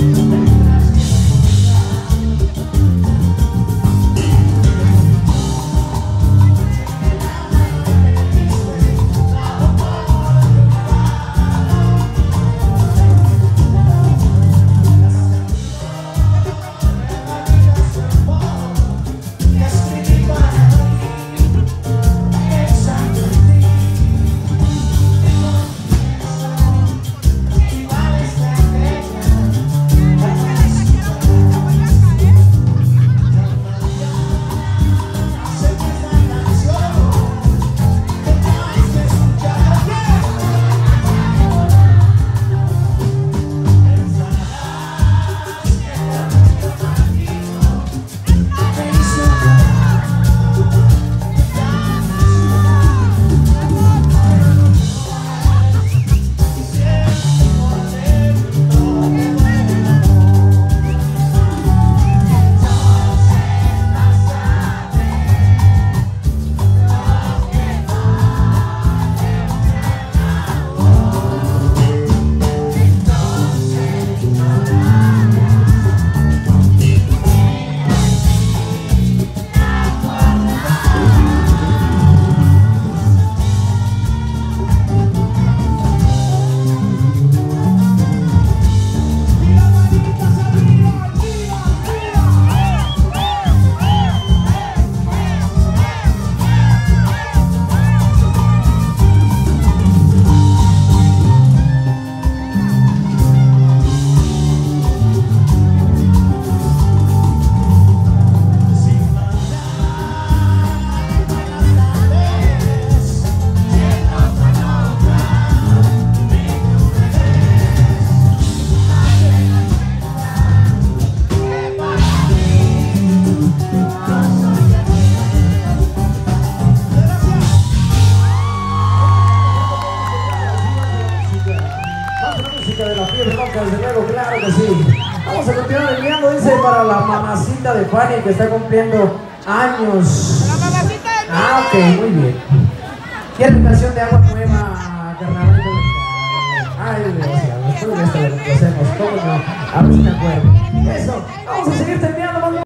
de la desde luego, claro que sí. Vamos a continuar enviando, dice, para la mamacita de Fanny que está cumpliendo años. La mamacita de Ah, ok, muy bien. ¿Quiere canción de agua nueva, carnaval? Ay, Dios de esto lo hacemos, ¿cómo no? A ver si me acuerdo. Eso, vamos a seguir terminando.